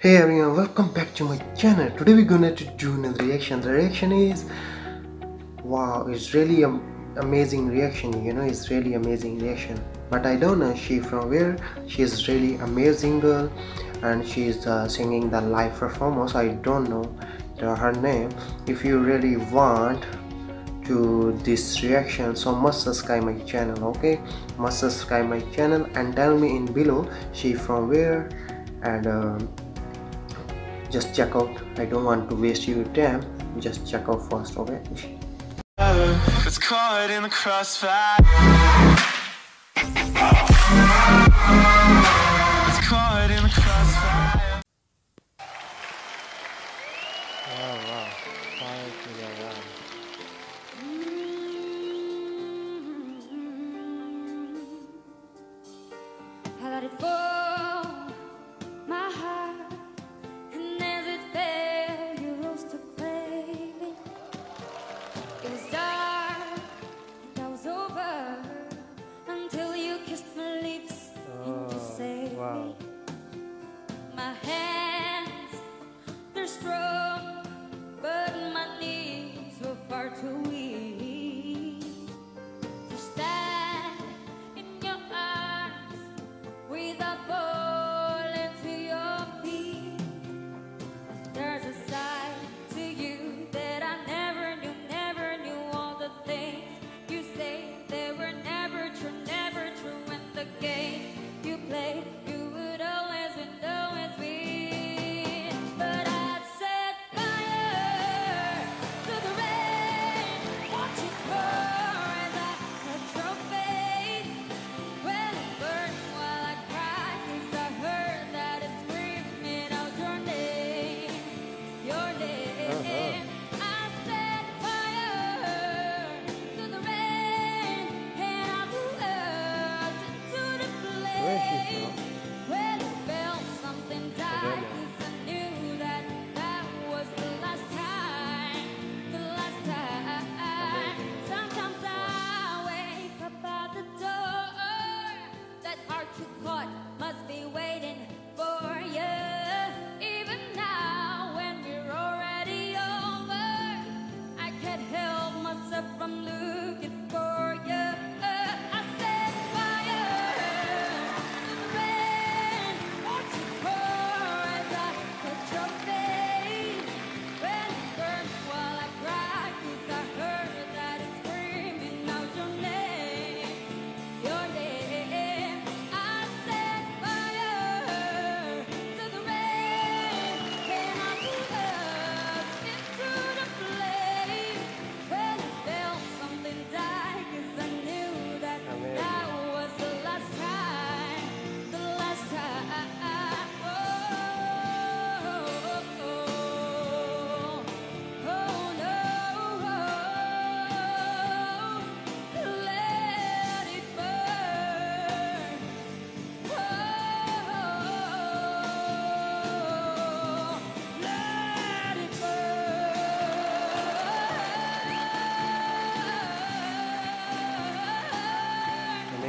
Hey everyone, welcome back to my channel. Today we're gonna to do another reaction. The reaction is wow, it's really am- amazing reaction. You know, it's really amazing reaction. But I don't know she from where. She's really amazing girl, and she's uh, singing the live performance. I don't know the, her name. If you really want to this reaction so must subscribe my channel okay must subscribe my channel and tell me in below she from where and um, just check out. I don't want to waste your time. Just check out first okay? It's caught in the crossfire. My hands, they're strong,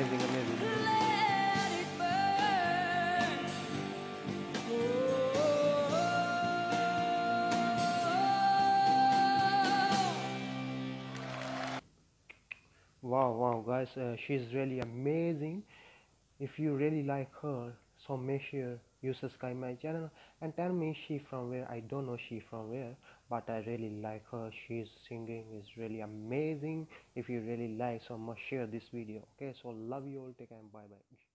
burn. amazing amazing Let it burn. Wow wow guys uh, she's really amazing if you really like her so make sure you subscribe my channel and tell me she from where i don't know she from where but i really like her. She's singing is really amazing. If you really like so must share this video. Okay so love you all. Take care and bye bye